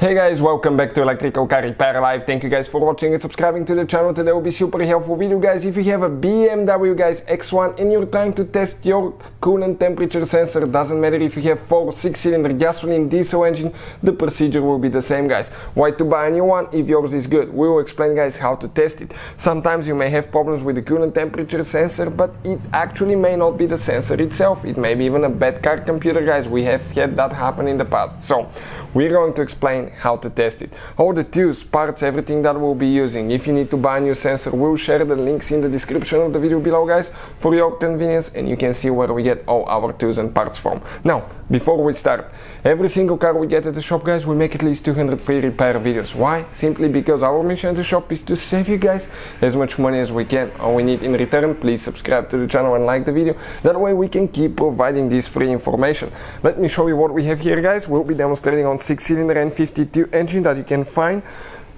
Hey guys, welcome back to Electrical Car Repair Live. Thank you guys for watching and subscribing to the channel. Today will be super helpful video guys. If you have a BMW guys X1 and you're trying to test your coolant temperature sensor, doesn't matter if you have 4 6 cylinder gasoline diesel engine, the procedure will be the same guys. Why to buy a new one if yours is good? We will explain guys how to test it. Sometimes you may have problems with the coolant temperature sensor, but it actually may not be the sensor itself. It may be even a bad car computer guys. We have had that happen in the past. So we're going to explain how to test it. All the tools, parts, everything that we'll be using. If you need to buy a new sensor, we'll share the links in the description of the video below guys for your convenience and you can see where we get all our tools and parts from. Now, before we start, every single car we get at the shop guys, we make at least 200 free repair videos. Why? Simply because our mission at the shop is to save you guys as much money as we can. All we need in return, please subscribe to the channel and like the video. That way we can keep providing this free information. Let me show you what we have here guys. We'll be demonstrating on 6 cylinder N52 engine that you can find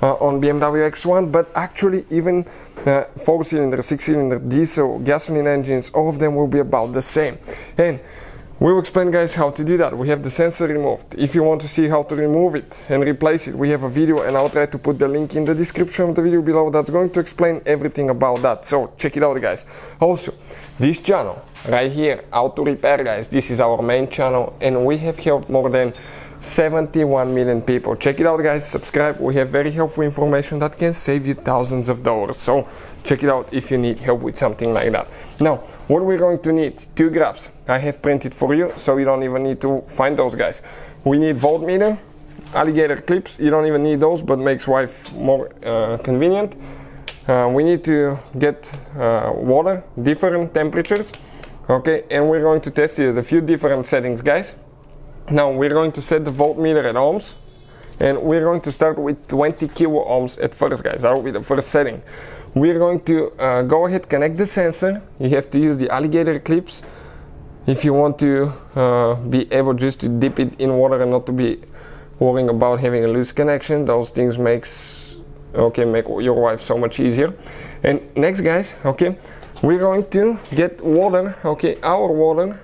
uh, on BMW X1, but actually even uh, four cylinder, six cylinder, diesel, gasoline engines, all of them will be about the same. And we will explain guys how to do that. We have the sensor removed. If you want to see how to remove it and replace it, we have a video and I'll try to put the link in the description of the video below that's going to explain everything about that. So check it out guys. Also, this channel right here, Auto Repair guys, this is our main channel and we have helped more than 71 million people. Check it out guys, subscribe. We have very helpful information that can save you thousands of dollars. So check it out if you need help with something like that. Now, what we're going to need, two graphs. I have printed for you, so you don't even need to find those guys. We need voltmeter, alligator clips. You don't even need those, but makes life more uh, convenient. Uh, we need to get uh, water, different temperatures. Okay, and we're going to test it at a few different settings, guys. Now we're going to set the voltmeter at ohms and we're going to start with 20 kilo ohms at first guys, that will be the first setting. We're going to uh, go ahead connect the sensor, you have to use the alligator clips if you want to uh, be able just to dip it in water and not to be worrying about having a loose connection, those things makes okay make your life so much easier. And next guys, okay, we're going to get water, okay, our water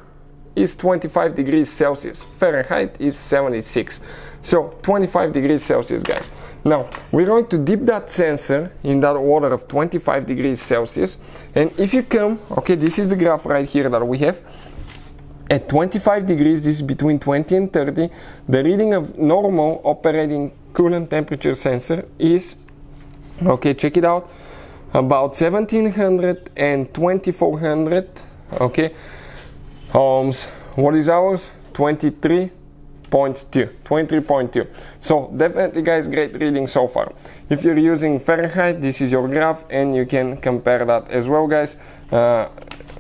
is 25 degrees Celsius. Fahrenheit is 76. So 25 degrees Celsius, guys. Now, we're going to dip that sensor in that water of 25 degrees Celsius. And if you come, okay, this is the graph right here that we have. At 25 degrees, this is between 20 and 30, the reading of normal operating coolant temperature sensor is, okay, check it out, about 1700 and 2400, okay, ohms. What is ours? 23.2. 23.2. So definitely guys, great reading so far. If you're using Fahrenheit, this is your graph and you can compare that as well guys. Uh,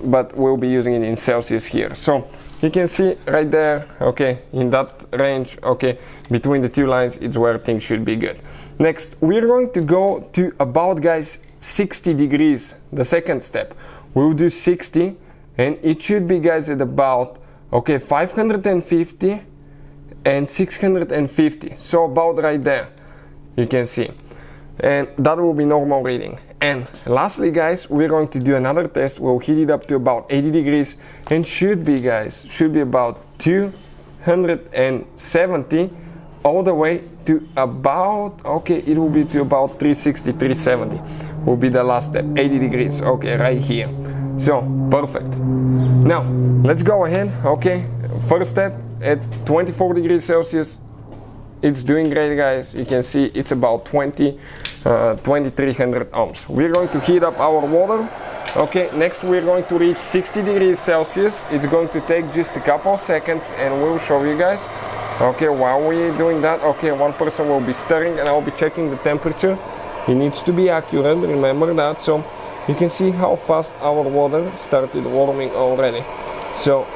but we'll be using it in Celsius here. So you can see right there, okay, in that range, okay, between the two lines, it's where things should be good. Next, we're going to go to about guys 60 degrees, the second step. We'll do 60 and it should be guys at about okay 550 and 650 so about right there you can see. And that will be normal reading. And lastly guys we're going to do another test. We'll heat it up to about 80 degrees and should be guys should be about 270 all the way to about okay it will be to about 360 370 will be the last step 80 degrees okay right here so, perfect. Now, let's go ahead, okay? First step, at 24 degrees Celsius, it's doing great guys. You can see it's about 20, uh, 2300 ohms. We're going to heat up our water. Okay, next we're going to reach 60 degrees Celsius. It's going to take just a couple of seconds and we'll show you guys. Okay, while we're doing that, okay, one person will be stirring and I'll be checking the temperature. It needs to be accurate, remember that. So you can see how fast our water started warming already. So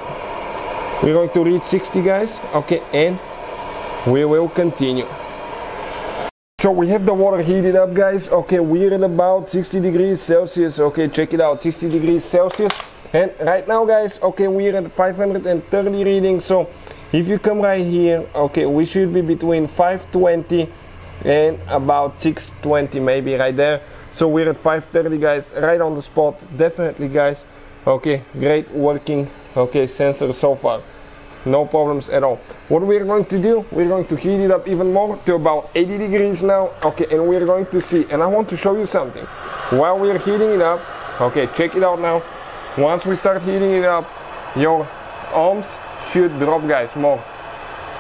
we're going to reach 60 guys. Okay and we will continue. So we have the water heated up guys. Okay we're at about 60 degrees celsius. Okay check it out. 60 degrees celsius. And right now guys okay we're at 530 reading. So if you come right here okay we should be between 520 and about 620 maybe right there so we're at 5.30 guys, right on the spot, definitely guys. Okay, great working, okay, sensor so far. no problems at all. What we're going to do, we're going to heat it up even more to about 80 degrees now. Okay, and we're going to see, and I want to show you something. While we're heating it up, okay, check it out now. Once we start heating it up, your ohms should drop guys more.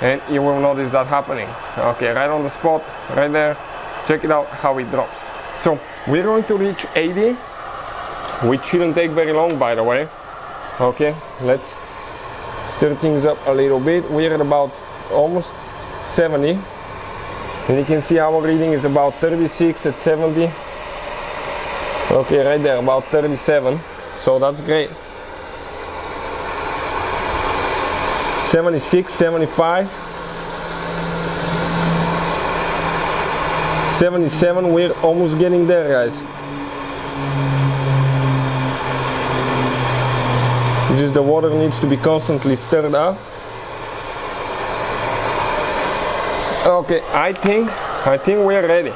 And you will notice that happening. Okay, right on the spot, right there. Check it out how it drops. So we're going to reach 80, which shouldn't take very long by the way. Okay, let's stir things up a little bit. We're at about almost 70. And you can see our reading is about 36 at 70. Okay, right there, about 37. So that's great. 76, 75. 77, we're almost getting there guys. Just the water needs to be constantly stirred up. Okay, I think, I think we're ready.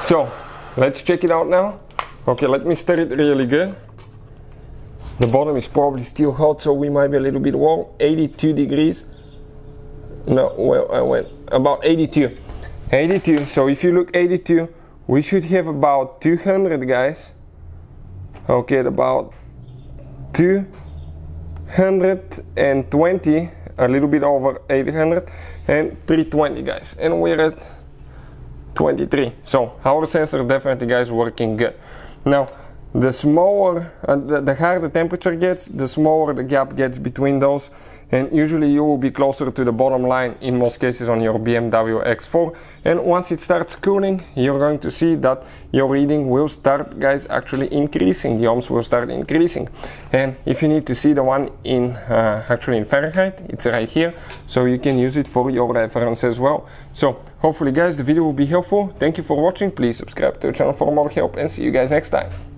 So, let's check it out now. Okay, let me stir it really good. The bottom is probably still hot, so we might be a little bit warm. 82 degrees. No, well, I went about 82. 82. So if you look 82, we should have about 200 guys. Okay, about 220, a little bit over 800, and 320 guys. And we're at 23. So our sensor definitely guys working good. Now the smaller, uh, the, the, higher the temperature gets, the smaller the gap gets between those. And usually you will be closer to the bottom line in most cases on your BMW X4. And once it starts cooling, you're going to see that your reading will start, guys, actually increasing. The ohms will start increasing. And if you need to see the one in, uh, actually in Fahrenheit, it's right here. So you can use it for your reference as well. So hopefully guys, the video will be helpful. Thank you for watching. Please subscribe to the channel for more help and see you guys next time.